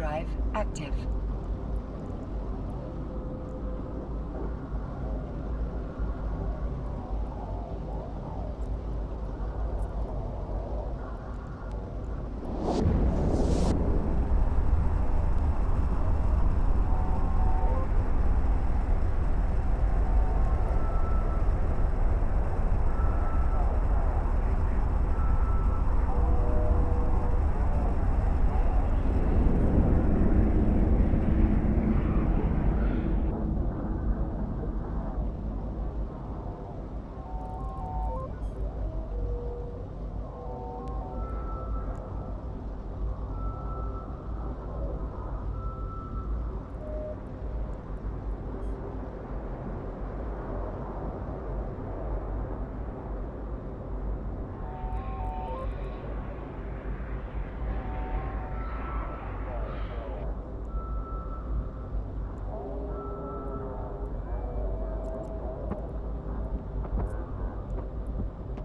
drive active.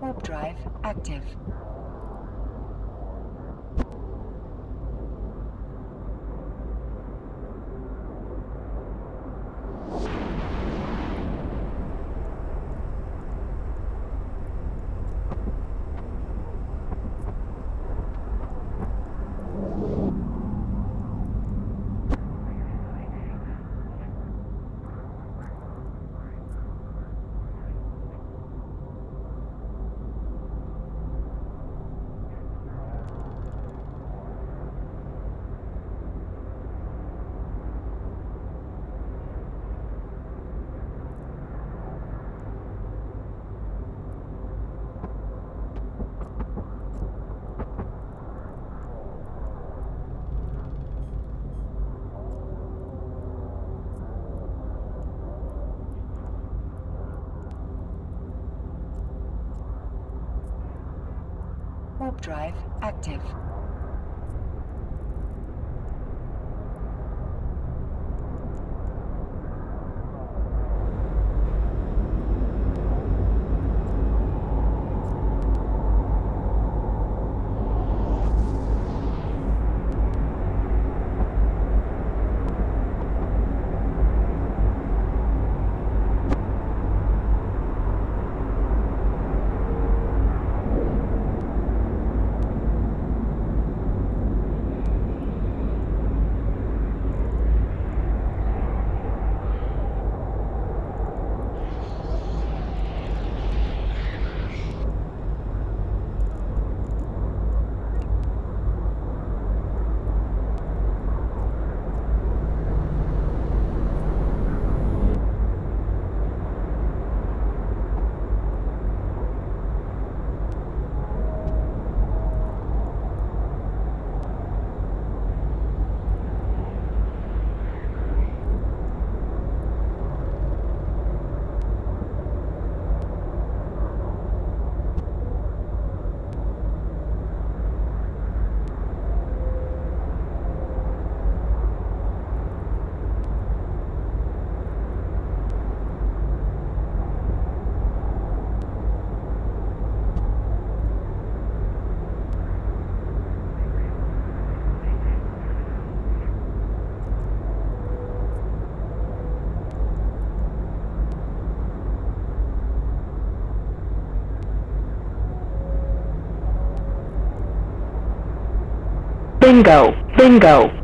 Warp drive active. Warp drive active. Bingo, bingo.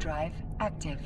Drive active.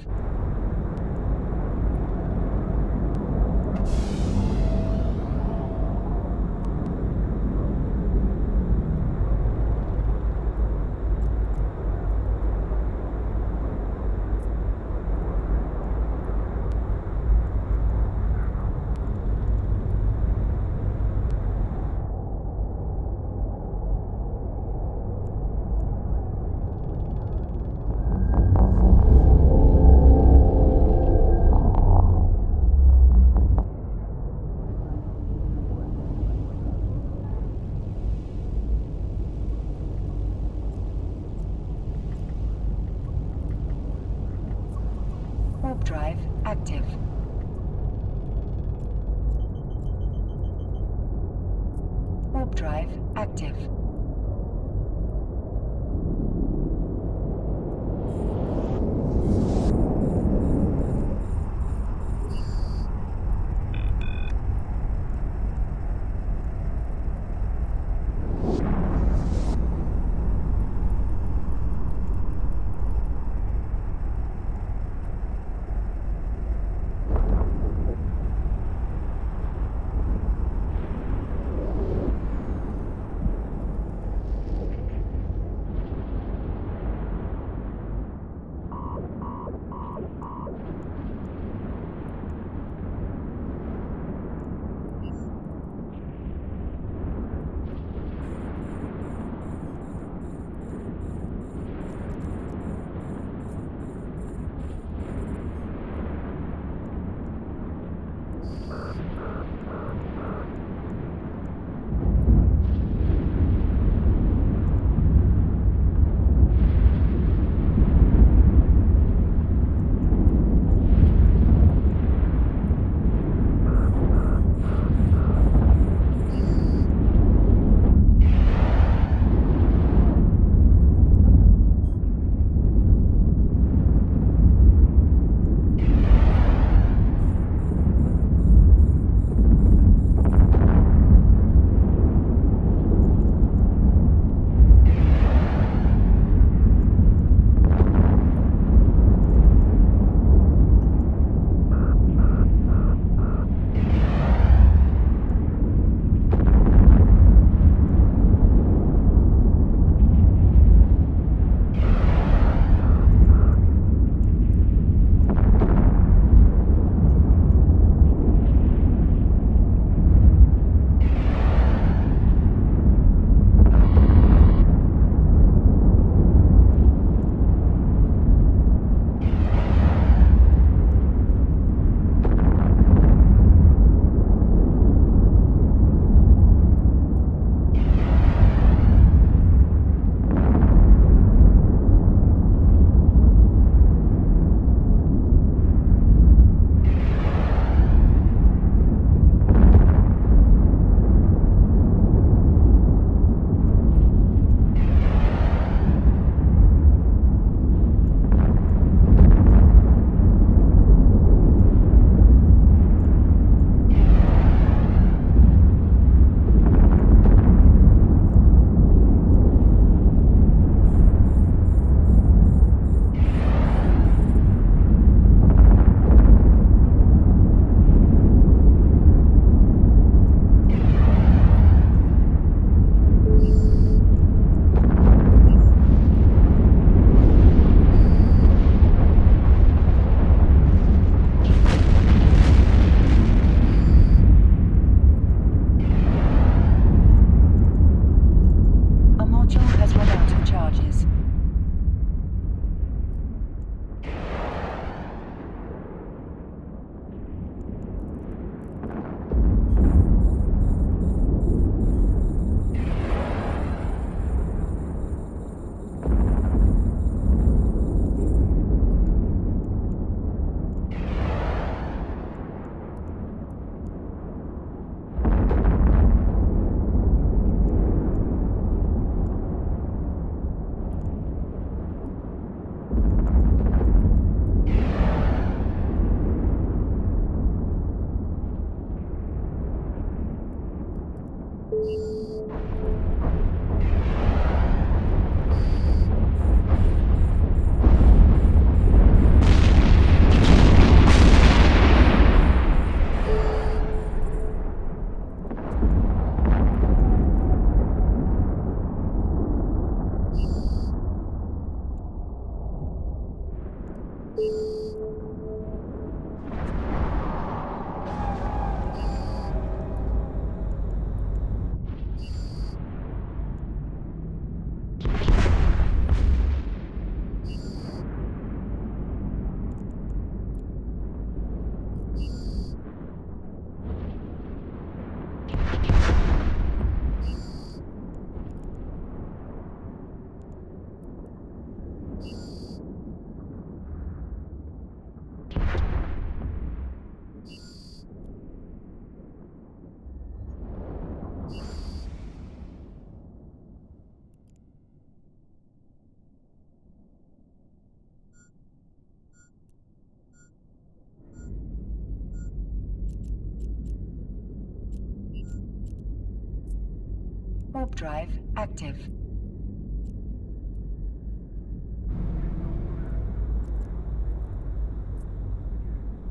Warp drive active.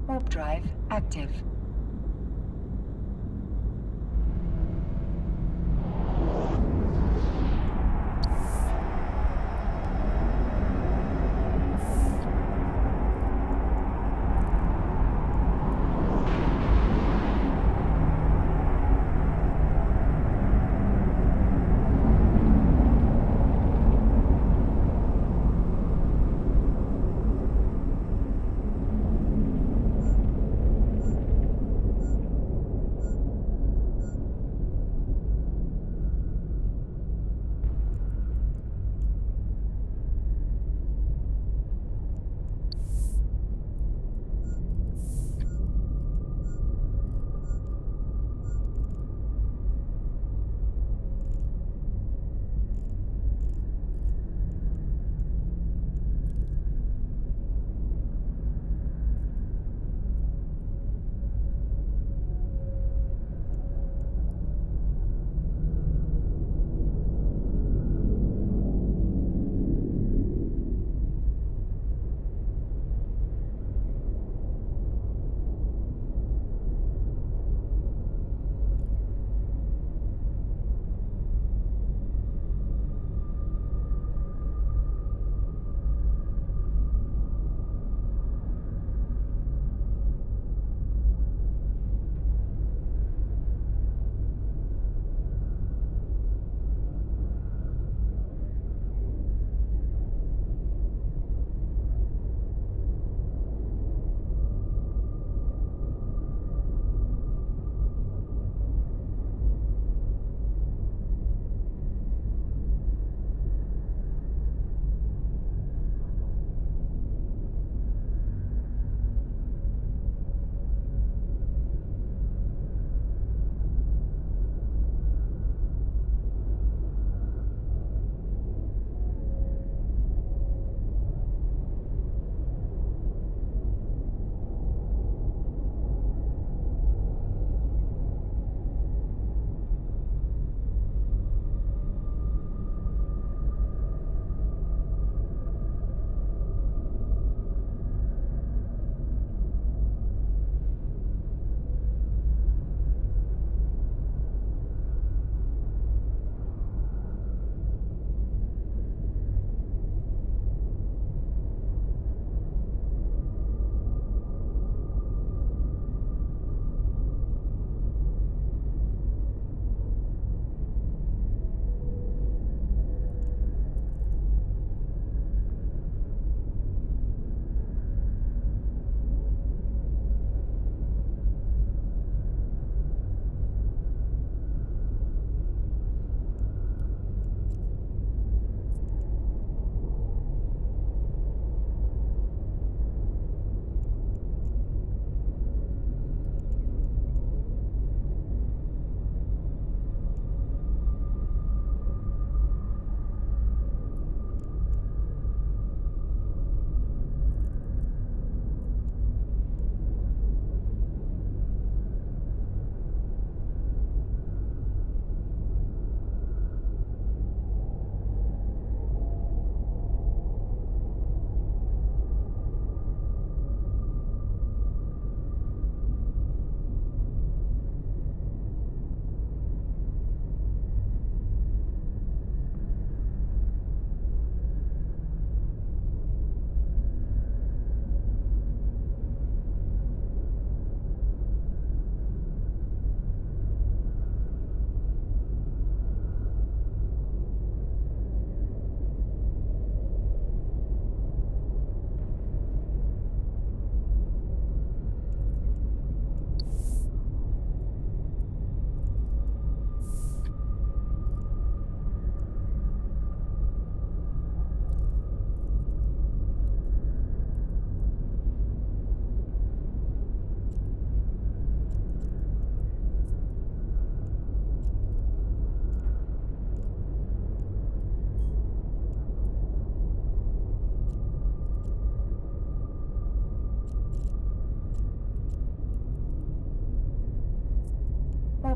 Warp drive active.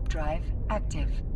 Drive active.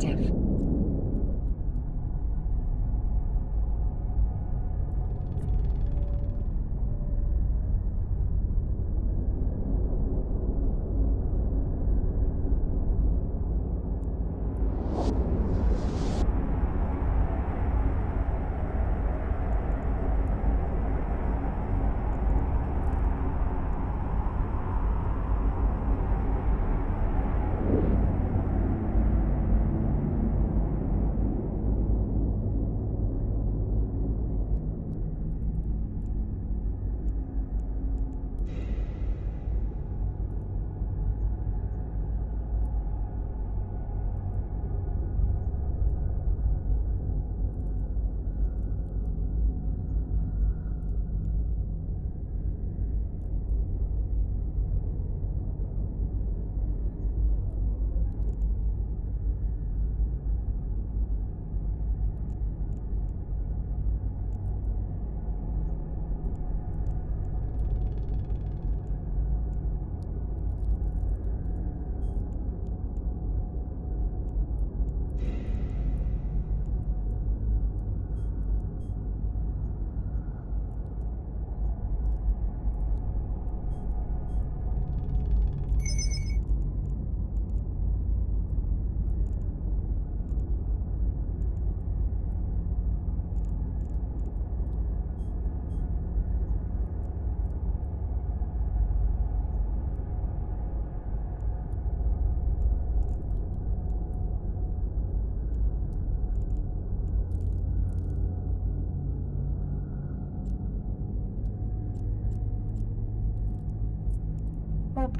Drive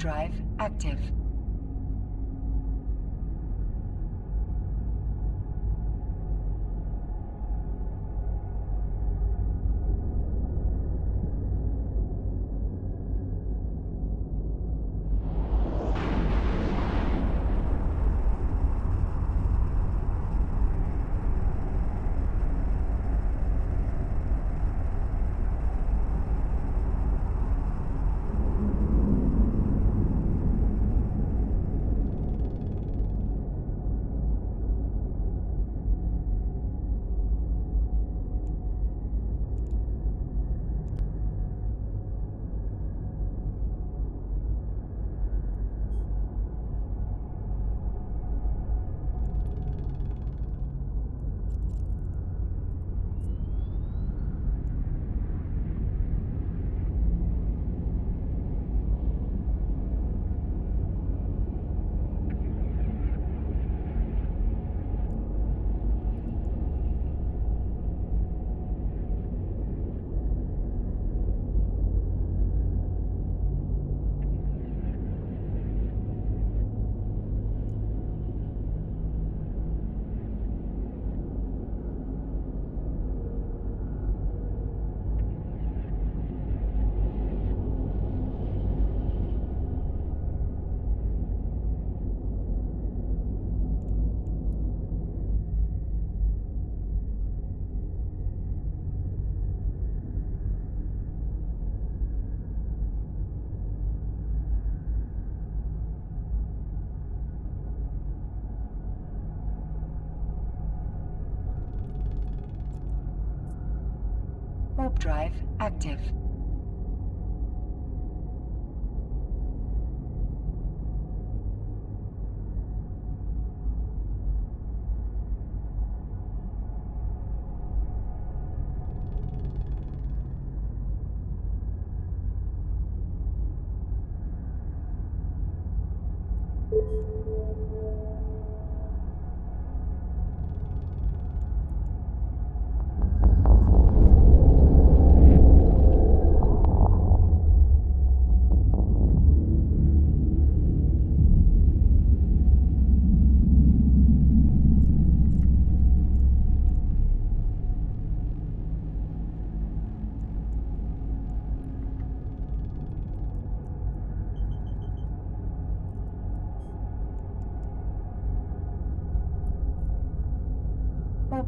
drive active. Warp drive active.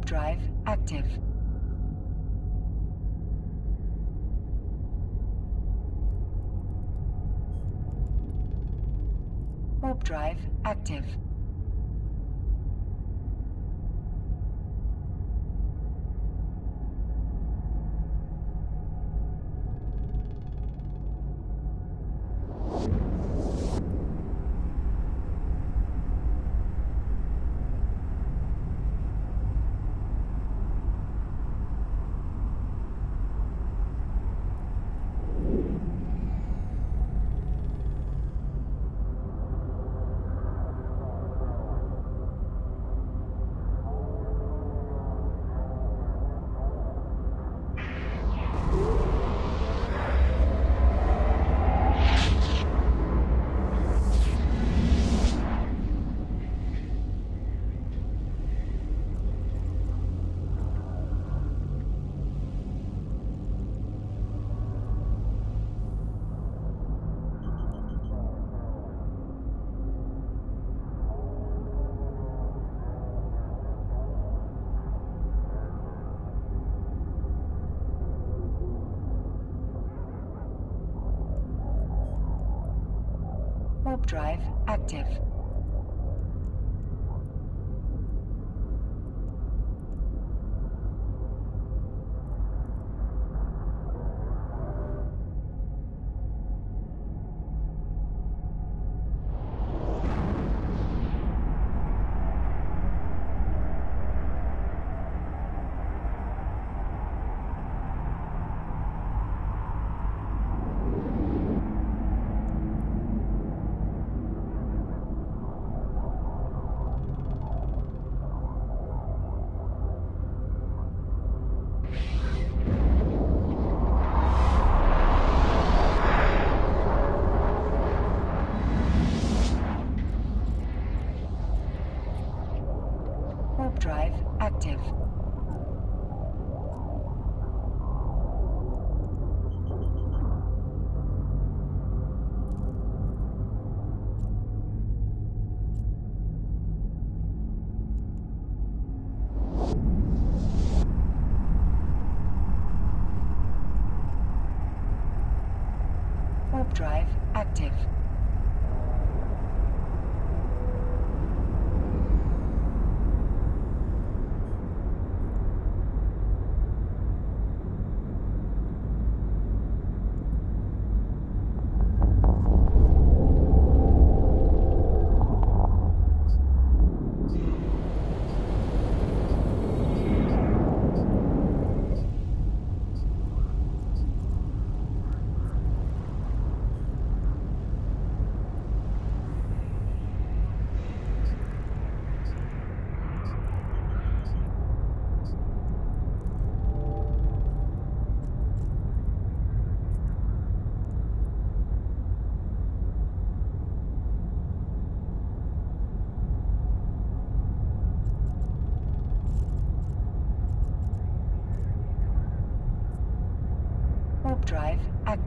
Warp drive active. Warp drive active. Drive active.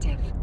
Active.